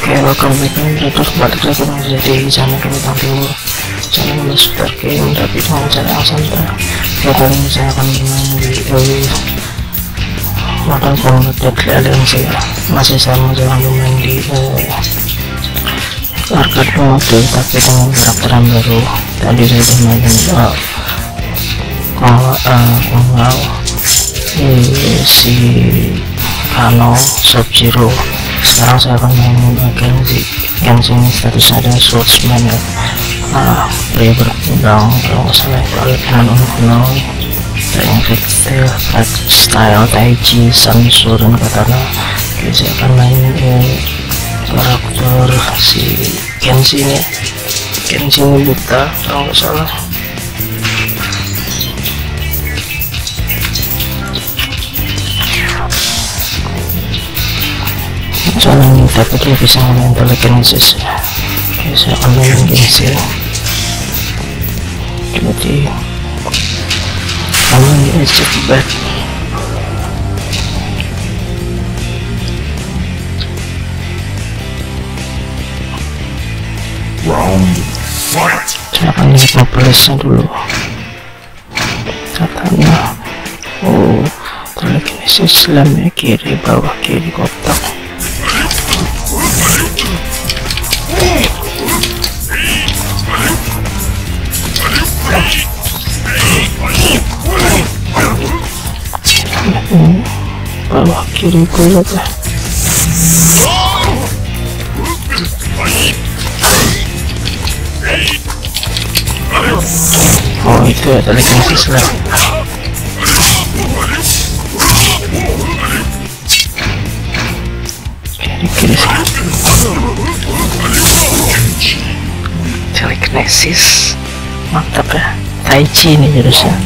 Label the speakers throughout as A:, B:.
A: Oke, welcome back to kembali lagi menjadi channel Bintang Timur. Channel ini seputar game tapi cara yang santai Ya kali ini saya akan bermain di uh, Modern Combat Deadly Alliance ya Masih sama saya bermain di arcade mode tapi dengan karakter yang baru. Tadi saya bermain uh, Kong uh, Kong si Kano Sub Zero sekarang saya akan main Genji ini statusnya ada swordsman ya. Nah pria berpendang kalau nggak salah kalian Uno Teknik style, style Taiji, Samsu, dan Katana. Oke, saya akan main eh, karakter si Genji ini. Genji ini buta kalau nggak salah soalnya tapi dia bisa main telekinesis. Akan main gengsi jadi kamu ini cepat
B: Round fight.
A: saya akan lihat mobilisnya dulu. Katanya oh telekinesis lemnya kiri bawah kiri kotak kiri gue ya oh itu ya telekinesis lem kiri kiri telekinesis. Mantap ya. Tai chi ini jurusnya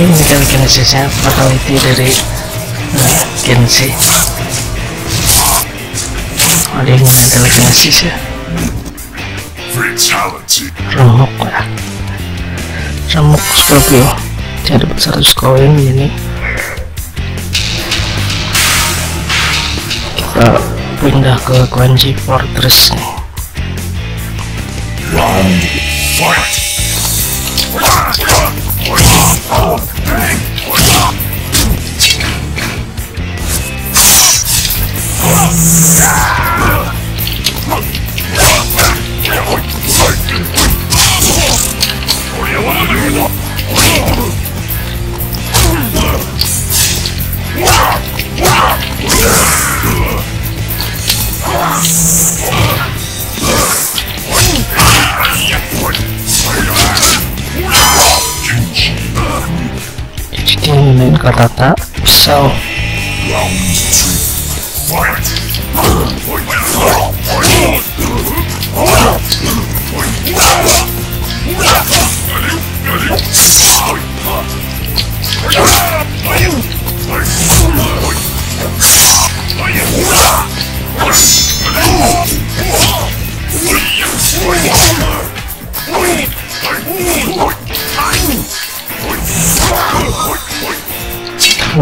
A: oke ini telekinesisnya fatality dari nah, Genji oh dia nggak ada ya remuk ya. Remuk Scorpio. Dia dapat 100 koin ini. Kita pindah ke Quenji Fortress nih.
B: Round fight.
A: Oh,
B: strength!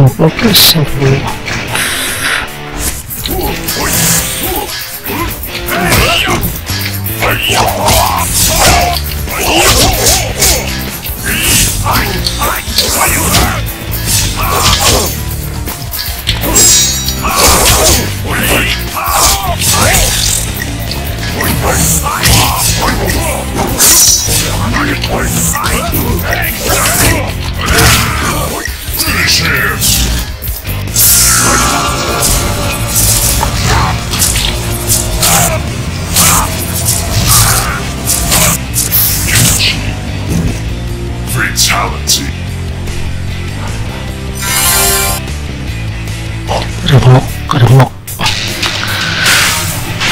B: 我
A: 不 look.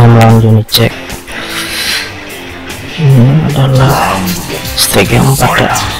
A: Come on, Unity. Let's take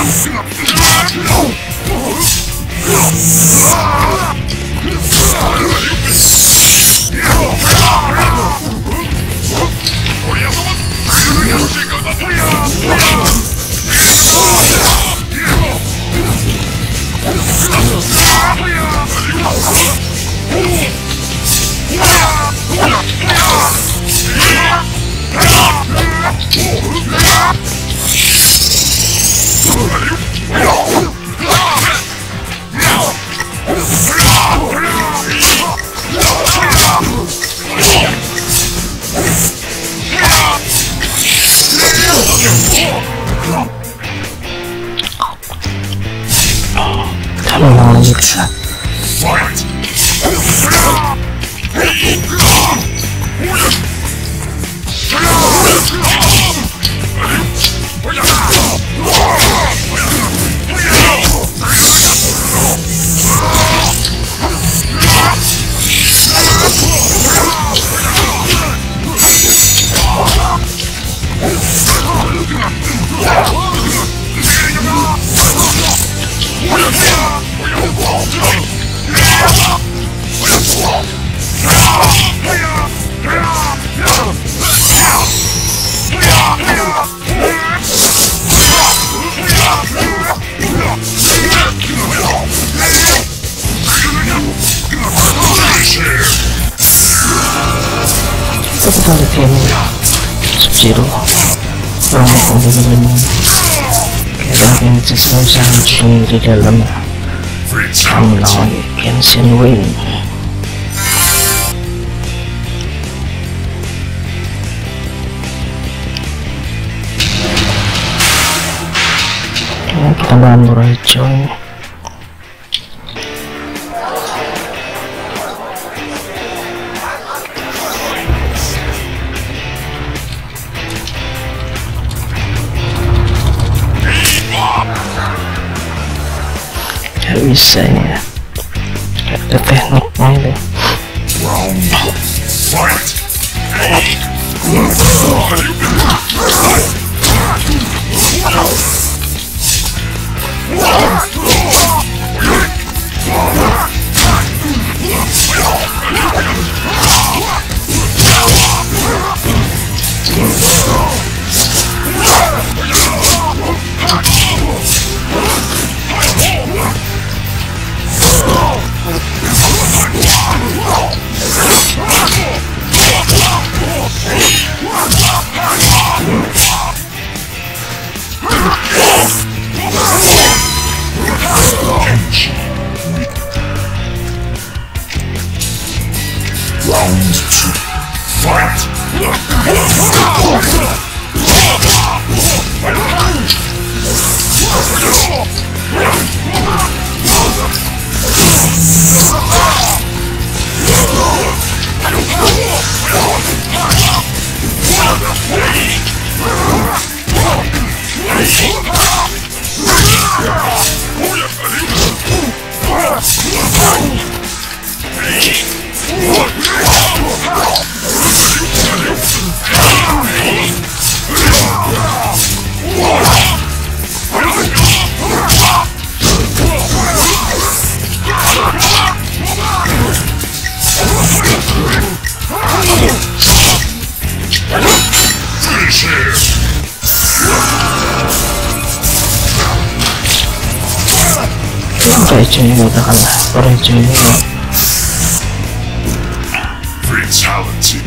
A: Now. Ini Sub-Zero udah dengan Kira yang sesama hancur di dalam. Melawan Genshin Win Ya, kita bahan Murajo say if they're not.
B: Round fight! Round two. Fight.
A: Kalah Murajo ini
B: Fatality.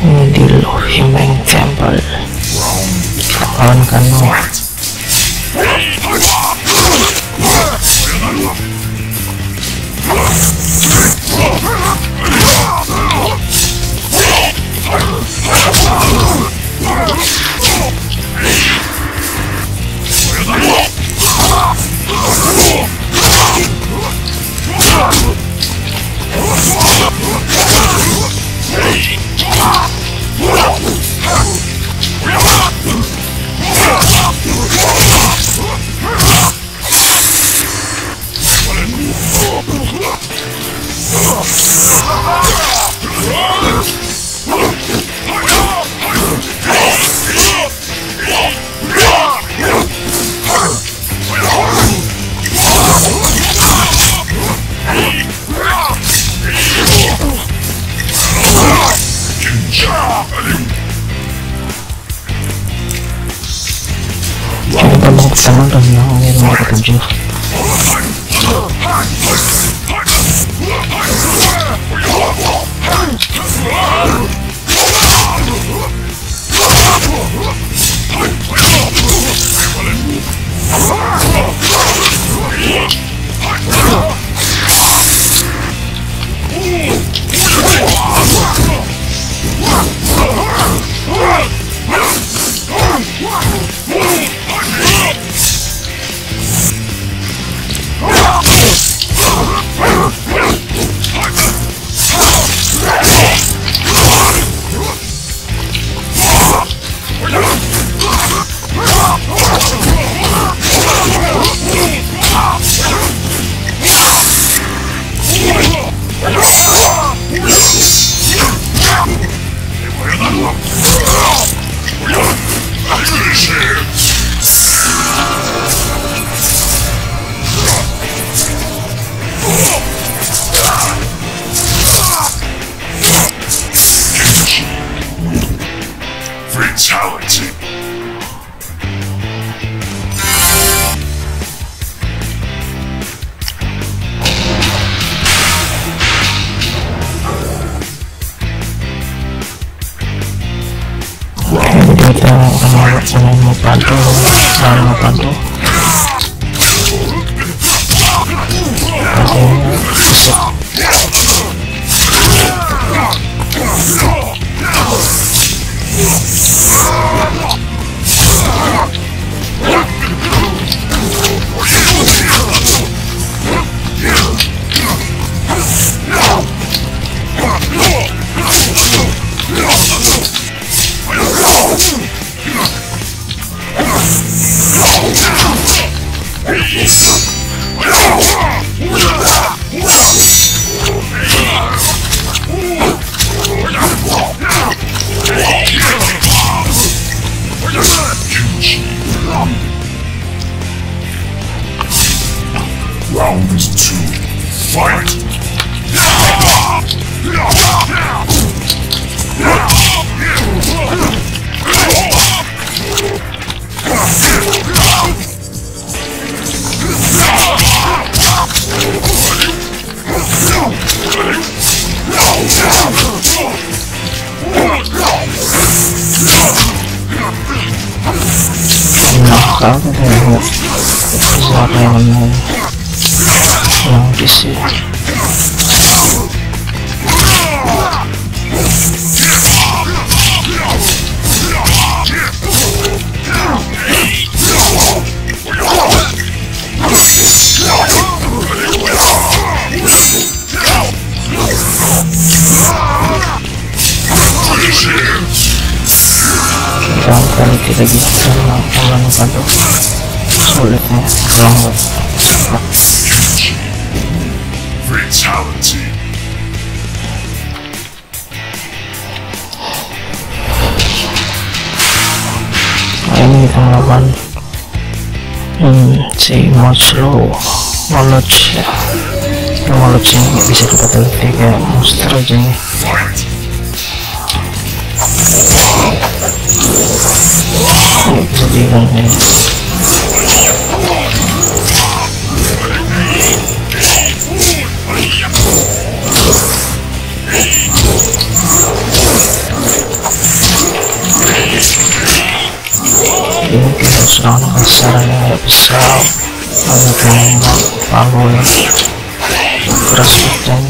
A: ini di Lohimeng Temple. Lawan Kano Saludos, Pato. Saludos, Pato. Oh no.
B: Oh, this is...
A: Kita akan kita bisa melakukan apa sulitnya. Nah, ini hmm, si Mochlo Knowledge ya Knowledge ini bisa kita teliti kayak monster aja nih ini bisa was not on Saturday episode of the dream of
B: probably for us
A: with them.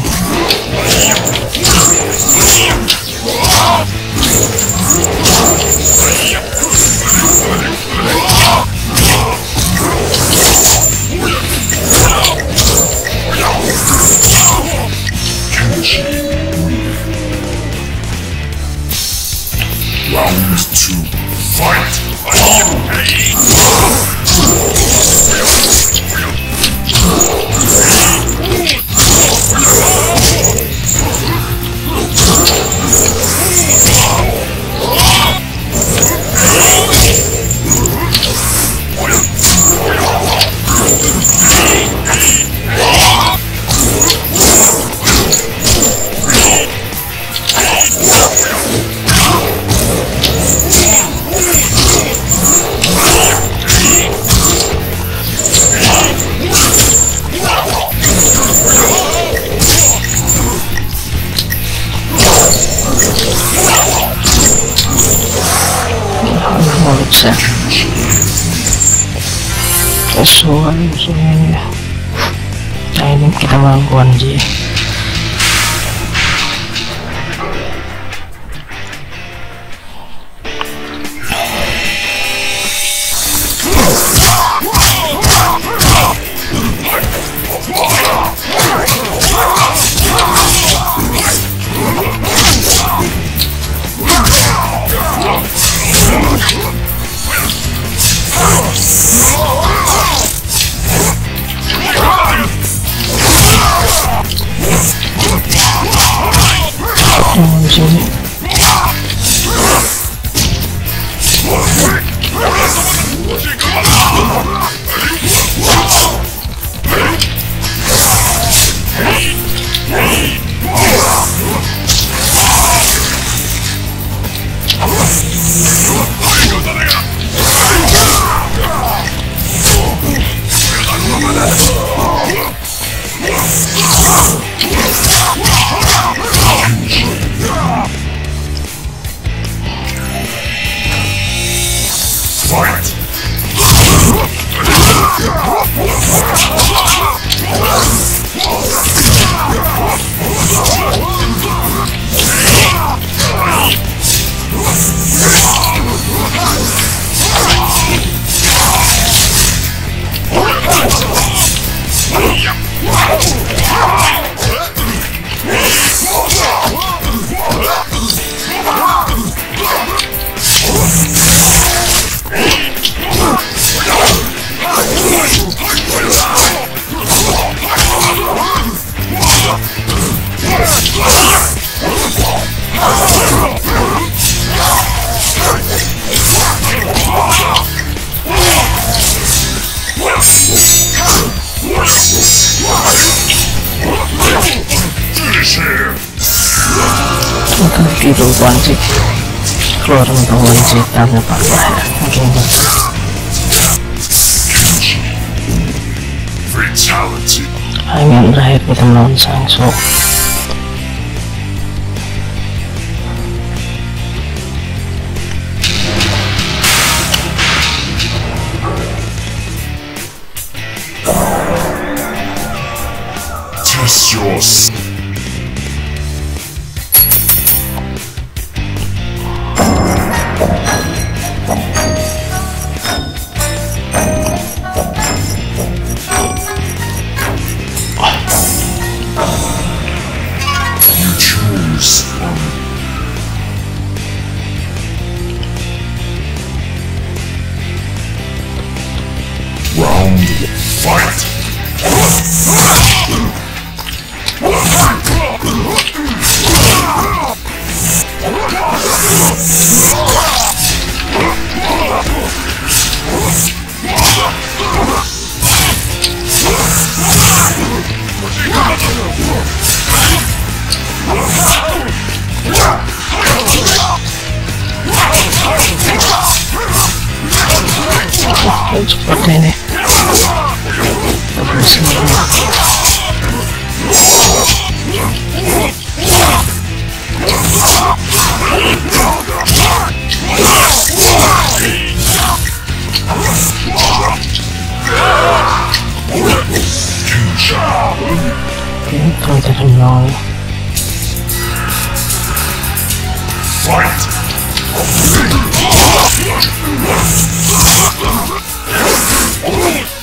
A: Vâng, còn gì? 그리고 뭐한지 클로어를 넣어 이제 땅을
B: 바꿔야
A: 해. I mean, I hit
B: with a non-sense, so... What मैंने Don't. Fight!
A: ¡Uf!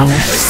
A: Thomas.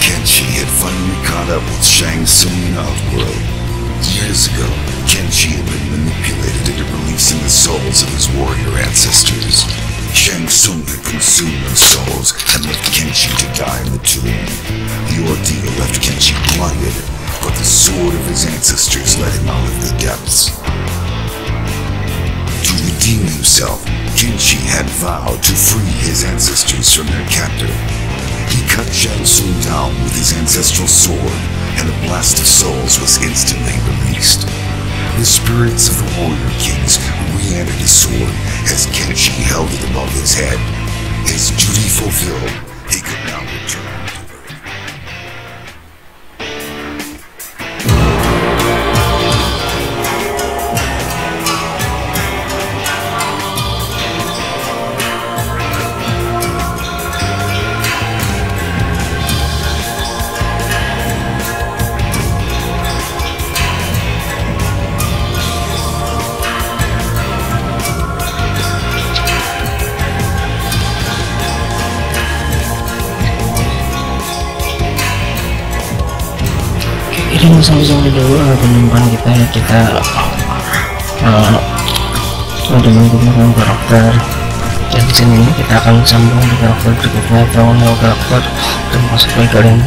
C: Kenshi had finally caught up with Shang Tsung in Outworld. Years ago, Kenshi had been manipulated into releasing the souls of his warrior ancestors. Shang Tsung had consumed those souls and left Kenshi to die in the tomb. The ordeal left Kenshi blinded, but the sword of his ancestors led him out of the depths. To redeem himself, Kenshi had vowed to free his ancestors from their captor. He cut Shang Tsung down with his ancestral sword, and a blast of souls was instantly released. The spirits of the warrior kings re-entered his sword as Kenshi held it above his head. His duty fulfilled, he
A: sampai dulu uh, penyimpan kita ya kita uh, udah menggunakan karakter dan di sini. Kita akan sambung di karakter berikutnya atau neo karakter termasuk kalian